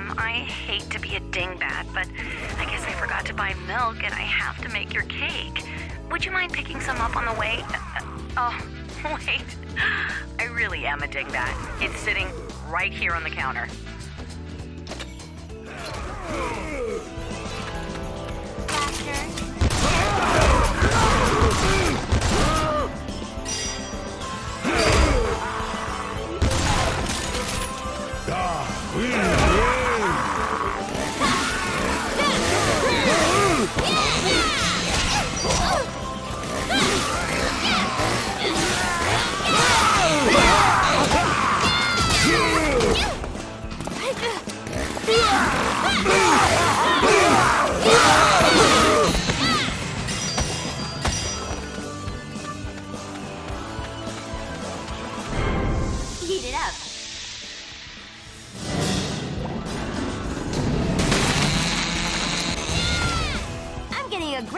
Mom. I hate to be a dingbat, but I guess I forgot to buy milk and I have to make your cake. Would you mind picking some up on the way? Uh, uh, oh, wait. I really am a dingbat. It's sitting right here on the counter.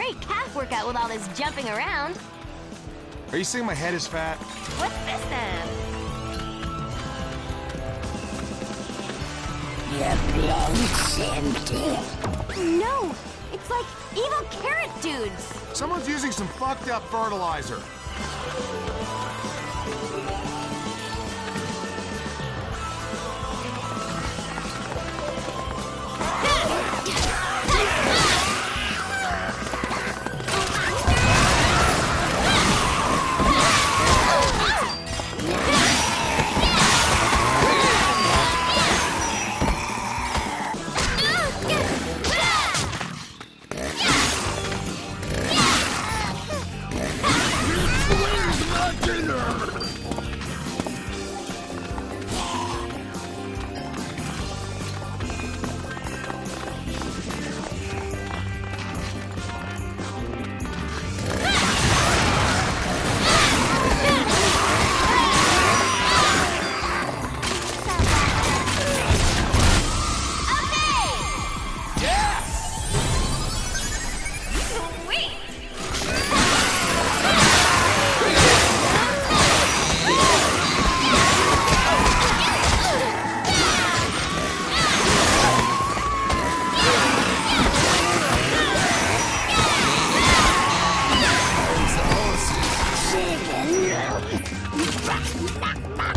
Great calf workout with all this jumping around. Are you saying my head is fat? What's this then? Your plate's empty. No, it's like evil carrot dudes. Someone's using some fucked up fertilizer. Ha ha ha ha!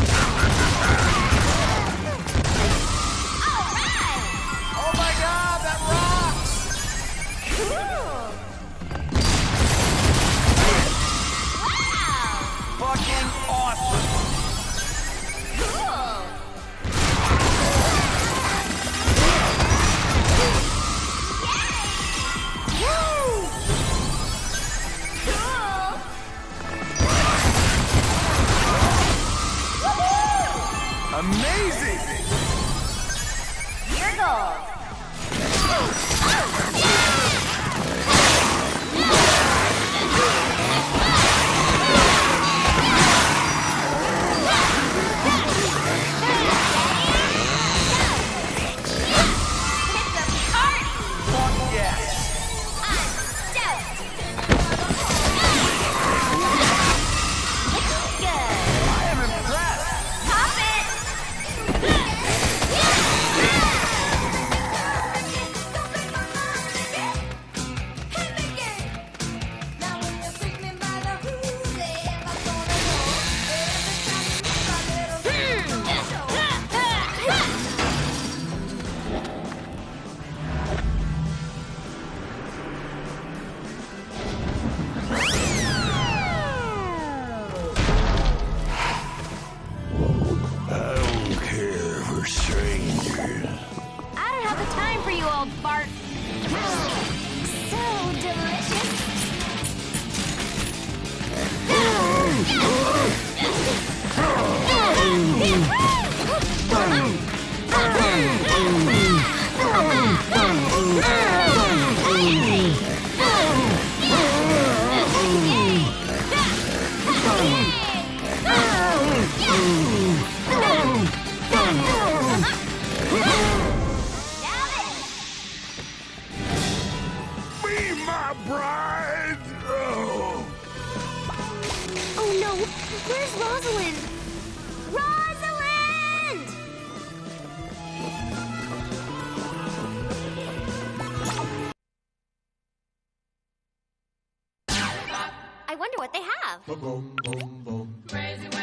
Amazing! Your gold. Where's Rosalind? Rosalind! I wonder what they have. Boom, boom, boom, Crazy